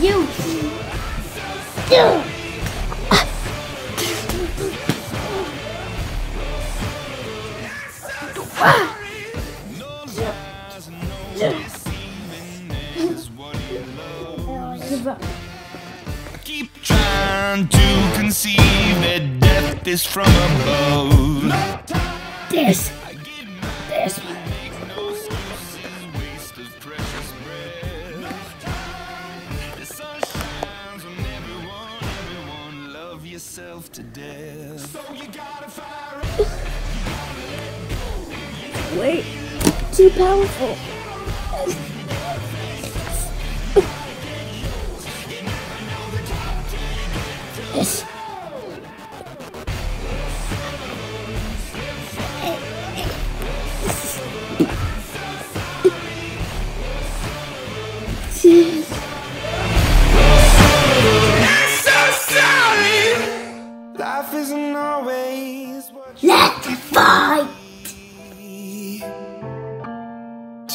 You. Keep trying to conceive that death is from above. This Wait. Too powerful.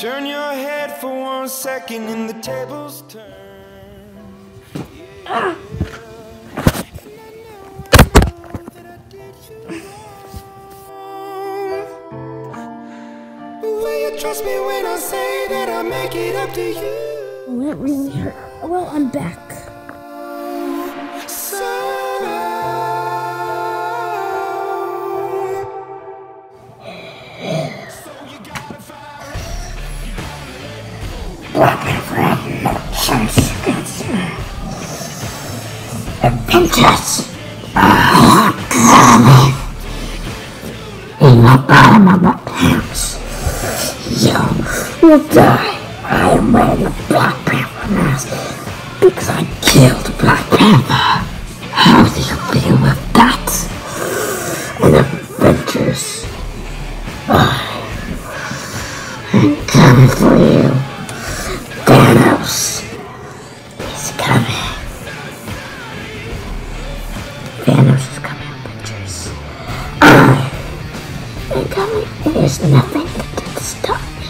Turn your head for one second and the tables turn. Will you trust me when I say that I make it up to you? That really hurt. Well, I'm back. Adventures. In the bottom of my pants. You will die. I am wearing a Black Panther mask because I killed Black Panther. How do you feel with that? And adventures. I'm coming for you. There's nothing that can stop me.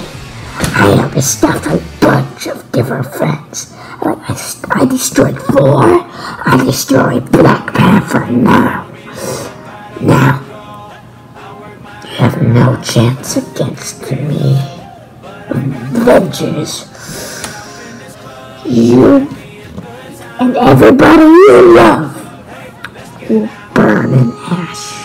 I have stuffed a bunch of different friends. Like I, I destroyed Thor. I destroyed Black Panther. Now, now, you have no chance against me. Avengers. You and everybody you love will burn in ashes.